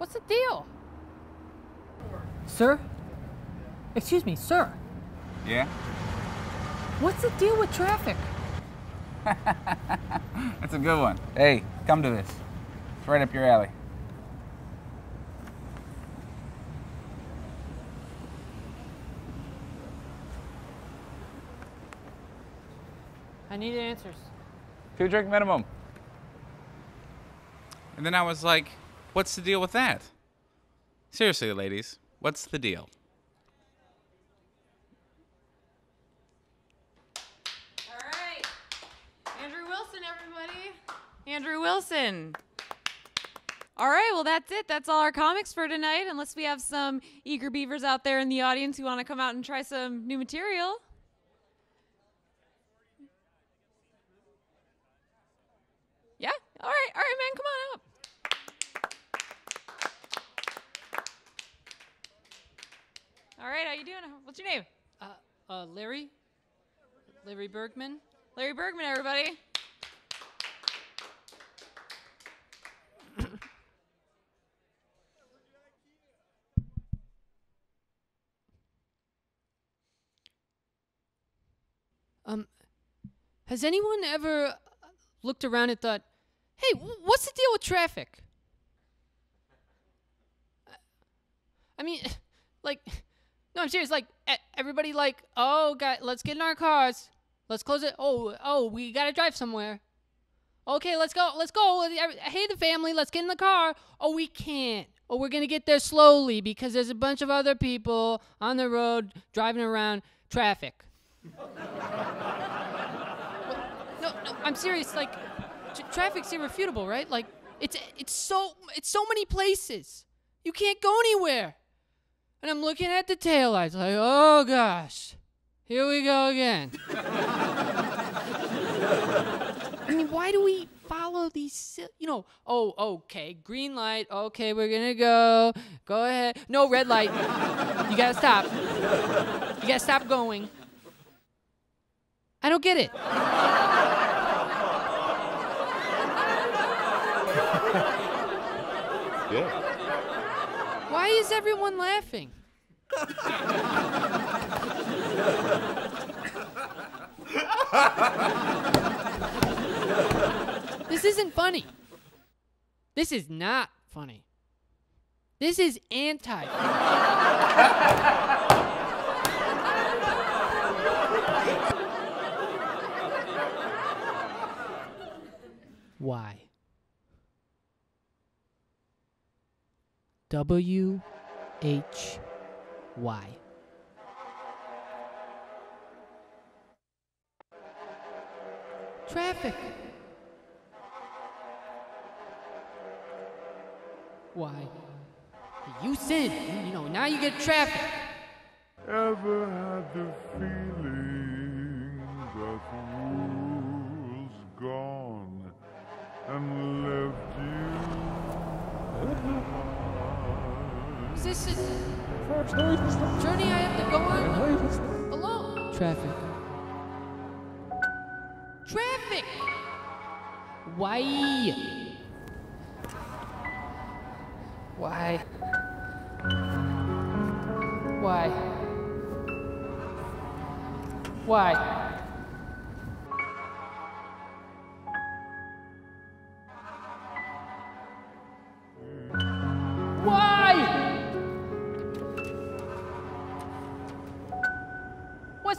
What's the deal? Sir? Excuse me, sir. Yeah? What's the deal with traffic? That's a good one. Hey, come to this. It's right up your alley. I need answers. Two drink minimum. And then I was like, what's the deal with that? Seriously, ladies, what's the deal? All right. Andrew Wilson, everybody. Andrew Wilson. All right, well, that's it. That's all our comics for tonight, unless we have some eager beavers out there in the audience who want to come out and try some new material. Yeah? All right, all right, man, come on up. All right, how you doing? What's your name? Uh, uh, Larry? Larry Bergman? Larry Bergman, everybody. Um, has anyone ever uh, looked around and thought, hey, wh- what's the deal with traffic? I mean, like, no, I'm serious. Like, everybody, like, oh, God, let's get in our cars. Let's close it. Oh, oh, we gotta drive somewhere. Okay, let's go. Let's go. Hey, the family, let's get in the car. Oh, we can't. Oh, we're gonna get there slowly because there's a bunch of other people on the road driving around traffic. No, no, I'm serious. Like, traffic's irrefutable, right? Like, it's it's so it's so many places. You can't go anywhere. And I'm looking at the taillights, like, oh gosh, here we go again. I mean, why do we follow these? You know, oh, okay, green light. Okay, we're gonna go. Go ahead. No, red light. You gotta stop. You gotta stop going. I don't get it. Yeah. Why is everyone laughing? this isn't funny. This is not funny. This is anti. Why? W H Y. Traffic. Why? You sin. You know, now you get traffic. Ever Is journey I have to go on alone? Traffic. Traffic! Why? Why? Why? Why? Why?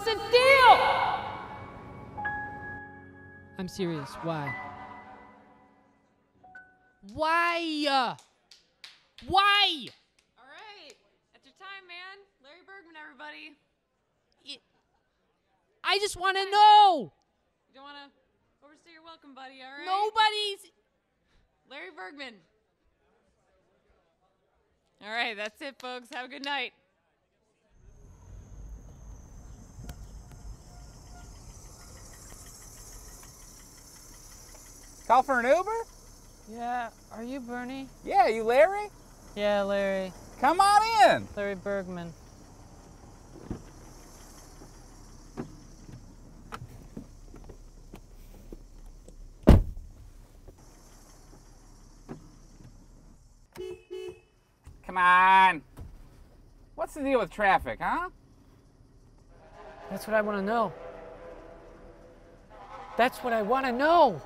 What's the deal? I'm serious. Why? Why? Uh, Why? All right, that's your time, man. Larry Bergman, everybody. I just want to know. You don't want to overstay your welcome, buddy, all right? Nobody's. Larry Bergman. All right, that's it, folks. Have a good night. Call for an Uber? Yeah, are you Bernie? Yeah, you Larry? Yeah, Larry. Come on in. Larry Bergman. Come on. What's the deal with traffic, huh? That's what I want to know. That's what I want to know.